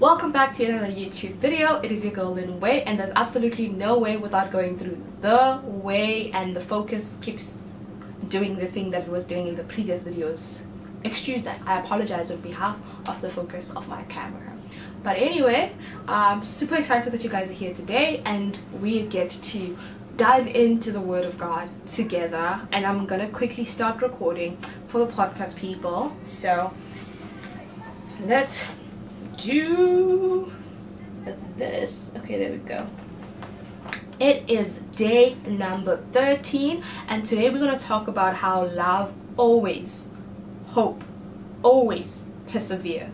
Welcome back to another YouTube video. It is your girl Lynn Way and there's absolutely no way without going through the way and the focus keeps doing the thing that it was doing in the previous videos. Excuse that. I apologize on behalf of the focus of my camera. But anyway, I'm super excited that you guys are here today and we get to dive into the Word of God together. And I'm to quickly start recording for the podcast people. So let's do this. Okay, there we go. It is day number 13, and today we're going to talk about how love always, hope, always persevere.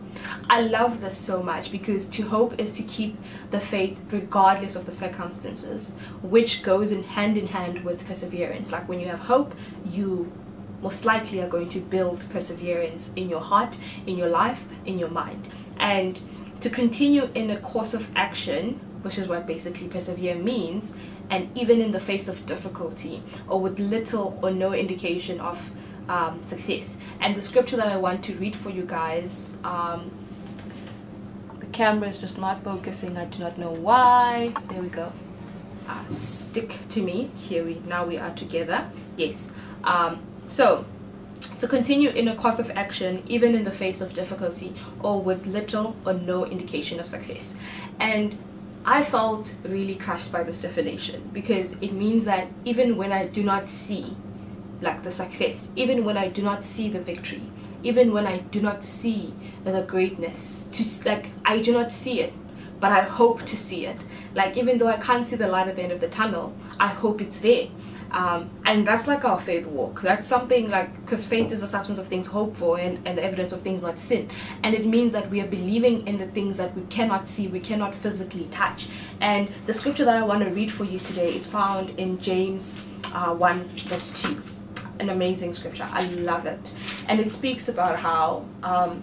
I love this so much because to hope is to keep the faith regardless of the circumstances, which goes in hand in hand with perseverance. Like when you have hope, you most likely are going to build perseverance in your heart, in your life, in your mind. And to continue in a course of action, which is what basically persevere means, and even in the face of difficulty or with little or no indication of um, success. And the scripture that I want to read for you guys, um, the camera is just not focusing. I do not know why. There we go. Uh, stick to me. Here we now we are together. Yes. Um, so to continue in a course of action even in the face of difficulty or with little or no indication of success. And I felt really crushed by this definition because it means that even when I do not see like the success even when I do not see the victory even when I do not see the greatness to like I do not see it but I hope to see it. Like even though I can't see the light at the end of the tunnel I hope it's there um, and that's like our faith walk. That's something like because faith is the substance of things hoped for and, and the evidence of things not seen. And it means that we are believing in the things that we cannot see we cannot physically touch. And the scripture that i want to read for you today is found in james uh, 1 verse 2 an amazing scripture. I love it. And it speaks about how um,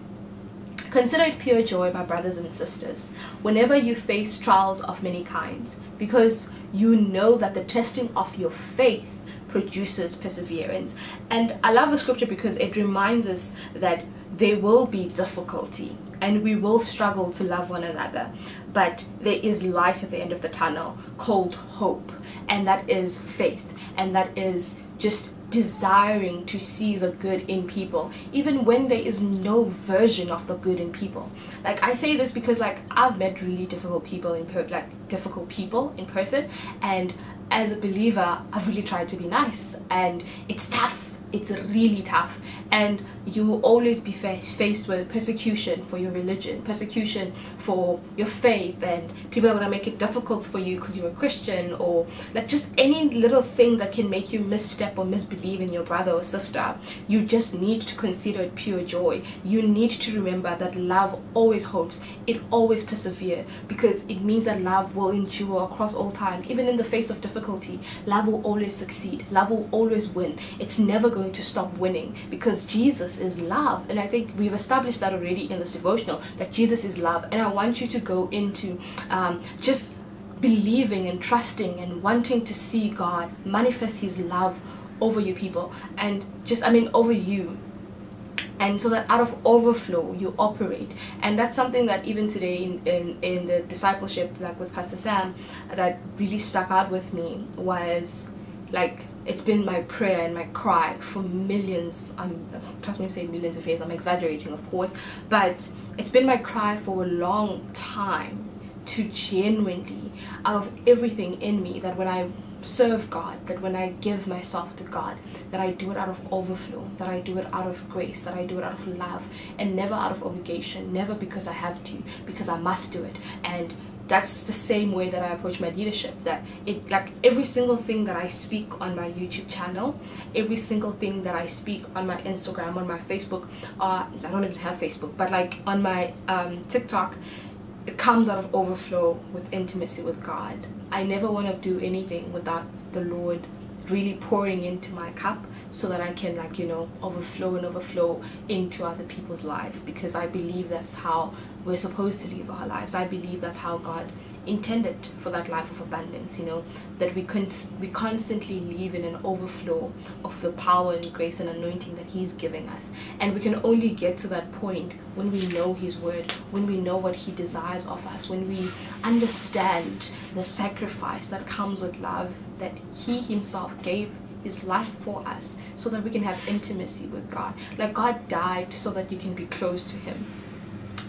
Consider it pure joy, my brothers and sisters, whenever you face trials of many kinds, because you know that the testing of your faith produces perseverance. And I love the scripture because it reminds us that there will be difficulty and we will struggle to love one another. But there is light at the end of the tunnel called hope, and that is faith, and that is just desiring to see the good in people even when there is no version of the good in people. Like i say this because like i've met really difficult people in per like difficult people in person and as a believer i've really tried to be nice and it's tough. It's really tough. And you will always be faced with persecution for your religion persecution for your faith and people are going to make it difficult for you because you're a christian or like just any little thing that can make you misstep or misbelieve in your brother or sister you just need to consider it pure joy. You need to remember that love always hopes it always perseveres because it means that love will endure across all time even in the face of difficulty. Love will always succeed. Love will always win. It's never going to stop winning because Jesus is love. And I think we've established that already in this devotional that Jesus is love. And I want you to go into um, just believing and trusting and wanting to see God manifest His love over you people and just, I mean, over you and so that out of overflow you operate and that's something that even today in, in, in the discipleship like with pastor sam that really stuck out with me was like it's been my prayer and my cry for millions i'm trust me say millions of years i'm exaggerating of course but it's been my cry for a long time to genuinely out of everything in me that when i serve god that when i give myself to god that i do it out of overflow that i do it out of grace that i do it out of love and never out of obligation never because i have to because i must do it. And that's the same way that I approach my leadership that it like every single thing that I speak on my YouTube channel every single thing that I speak on my Instagram on my Facebook uh, I don't even have Facebook but like on my um, TikTok it comes out of overflow with intimacy with God. I never want to do anything without the Lord really pouring into my cup so that I can like you know overflow and overflow into other people's lives because I believe that's how we're supposed to live our lives. I believe that's how God intended for that life of abundance you know that we can we constantly live in an overflow of the power and grace and anointing that he's giving us and we can only get to that point when we know his word when we know what he desires of us when we understand the sacrifice that comes with love that he himself gave his life for us so that we can have intimacy with God. Like God died so that you can be close to him.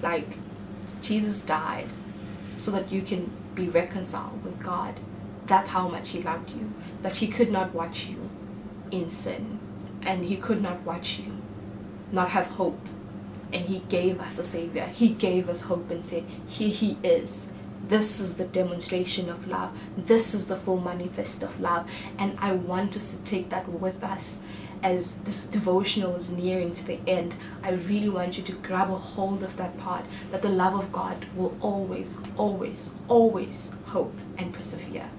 Like Jesus died so that you can be reconciled with God. That's how much he loved you. That he could not watch you in sin and he could not watch you not have hope. And he gave us a savior. He gave us hope and said, here he is this is the demonstration of love this is the full manifest of love and i want us to take that with us as this devotional is nearing to the end i really want you to grab a hold of that part that the love of god will always always always hope and persevere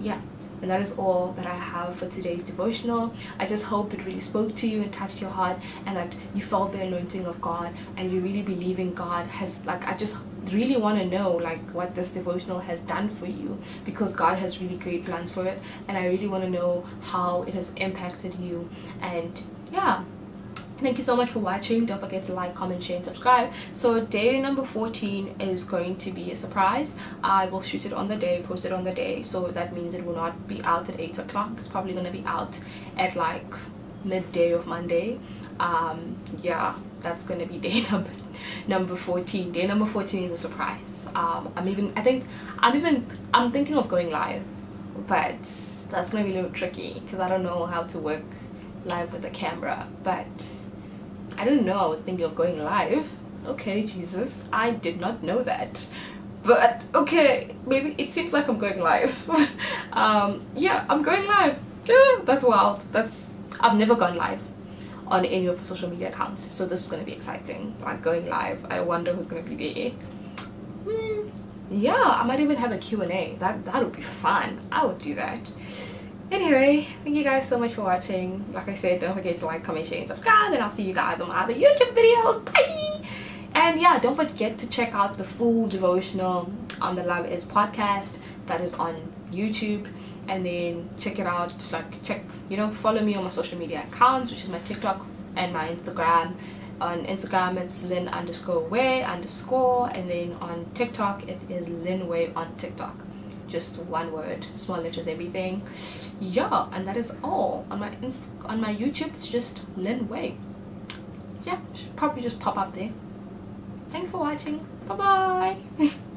yeah and that is all that I have for today's devotional. I just hope it really spoke to you and touched your heart and that you felt the anointing of God and you really believe in God has like I just really want to know like what this devotional has done for you because God has really great plans for it and I really want to know how it has impacted you. And yeah. Thank you so much for watching. Don't forget to like comment share and subscribe. So day number 14 is going to be a surprise. I will shoot it on the day post it on the day. So that means it will not be out at 8 o'clock. It's probably going to be out at like midday of monday. Um yeah that's going to be day number number 14 day number 14 is a surprise um i'm even i think i'm even i'm thinking of going live but that's gonna be a little tricky because i don't know how to work live with a camera but I didn't know I was thinking of going live. Okay, Jesus, I did not know that. But okay, maybe it seems like I'm going live. um, yeah, I'm going live. Yeah, that's wild. That's I've never gone live on any of the social media accounts, so this is gonna be exciting. Like going live. I wonder who's gonna be there. Hmm, yeah, I might even have a Q&A. That that would be fun. I would do that anyway thank you guys so much for watching like i said don't forget to like comment share and subscribe and i'll see you guys on my other youtube videos bye and yeah don't forget to check out the full devotional on the love is podcast that is on youtube and then check it out just like check you know follow me on my social media accounts which is my tiktok and my instagram. On instagram it's lynn underscore way underscore and then on tiktok it is lynn way on tiktok. Just one word small letters everything. Yeah and that is all. On my inst on my youtube it's just lynn way. Yeah should probably just pop up there. Thanks for watching. Bye bye